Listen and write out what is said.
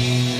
Yeah.